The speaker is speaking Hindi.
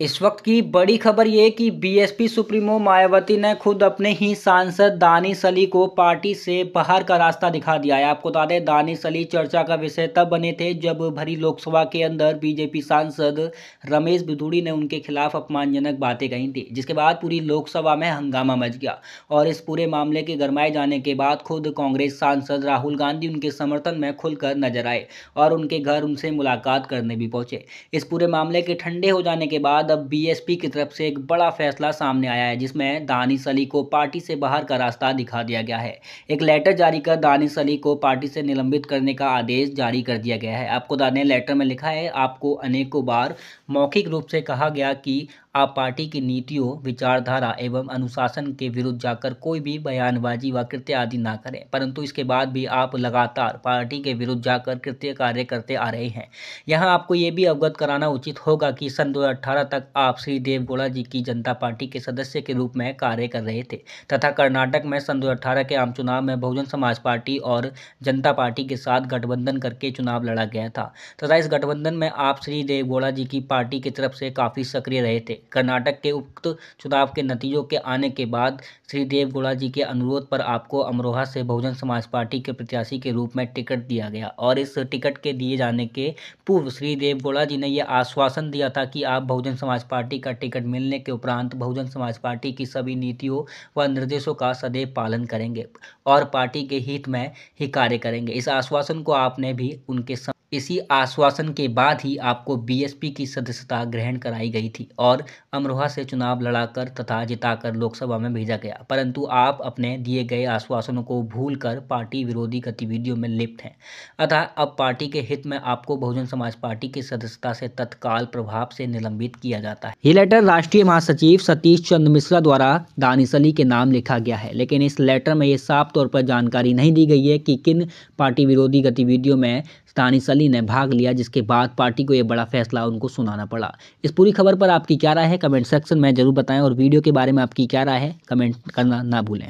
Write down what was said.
इस वक्त की बड़ी खबर ये कि बीएसपी सुप्रीमो मायावती ने खुद अपने ही सांसद दानिश अली को पार्टी से बाहर का रास्ता दिखा दिया है। आपको बता दें दानिश अली चर्चा का विषय तब बने थे जब भरी लोकसभा के अंदर बीजेपी सांसद रमेश बिधूड़ी ने उनके खिलाफ अपमानजनक बातें कही थी, जिसके बाद पूरी लोकसभा में हंगामा मच गया और इस पूरे मामले के गरमाए जाने के बाद खुद कांग्रेस सांसद राहुल गांधी उनके समर्थन में खुलकर नज़र आए और उनके घर उनसे मुलाकात करने भी पहुँचे। इस पूरे मामले के ठंडे हो जाने के बाद अब बीएसपी की तरफ़ से एक बड़ा फैसला सामने आया है, जिसमें दानिश अली को पार्टी से बाहर का रास्ता दिखा दिया गया है। एक लेटर जारी कर दानिश अली को पार्टी से निलंबित करने का आदेश जारी कर दिया गया है। आपको दाने लेटर में लिखा है, आपको अनेकों बार मौखिक रूप से कहा गया कि आप पार्टी की नीतियों, विचारधारा एवं अनुशासन के विरुद्ध जाकर कोई भी बयानबाजी व कृत्य आदि ना करें, परंतु इसके बाद भी आप लगातार पार्टी के विरुद्ध जाकर कृत्य कार्य करते आ रहे हैं। यहाँ आपको ये भी अवगत कराना उचित होगा कि सन 2018 तक आप श्री देवगौड़ा जी की जनता पार्टी के सदस्य के रूप में कार्य कर रहे थे। तथा कर्नाटक में सन दो के आम चुनाव में बहुजन समाज पार्टी और जनता पार्टी के साथ गठबंधन करके चुनाव लड़ा गया था। तथा इस गठबंधन में आप श्री देवगौड़ा जी की पार्टी की तरफ़ से काफ़ी सक्रिय रहे थे। कर्नाटक के उक्त चुनाव के नतीजों के आने के बाद श्री देवगौड़ा जी के अनुरोध पर आपको अमरोहा से बहुजन समाज पार्टी के प्रत्याशी के रूप में टिकट दिया गया और इस टिकट के दिए जाने के पूर्व श्री देवगौड़ा जी ने यह आश्वासन दिया था कि आप बहुजन समाज पार्टी का टिकट मिलने के उपरांत बहुजन समाज पार्टी की सभी नीतियों व निर्देशों का सदैव पालन करेंगे और पार्टी के हित में ही कार्य करेंगे। इस आश्वासन को आपने भी उनके सम... इसी आश्वासन के बाद ही आपको बीएसपी की सदस्यता ग्रहण कराई गई थी और अमरोहा से चुनाव लड़ाकर तथा जिताकर लोकसभा में भेजा गया। परंतु आप अपने दिए गए आश्वासनों को भूलकर पार्टी विरोधी गतिविधियों में लिप्त हैं। अतः अब पार्टी के हित में आपको बहुजन समाज पार्टी की सदस्यता से तत्काल प्रभाव से निलंबित किया जाता है। ये लेटर राष्ट्रीय महासचिव सतीश चंद्र मिश्रा द्वारा दानिश अली के नाम लिखा गया है, लेकिन इस लेटर में ये साफ़ तौर पर जानकारी नहीं दी गई है कि किन पार्टी विरोधी गतिविधियों में दानिश अली ने भाग लिया, जिसके बाद पार्टी को यह बड़ा फैसला उनको सुनाना पड़ा। इस पूरी खबर पर आपकी क्या राय है? कमेंट सेक्शन में ज़रूर बताएँ और वीडियो के बारे में आपकी क्या राय है? कमेंट करना ना भूलें।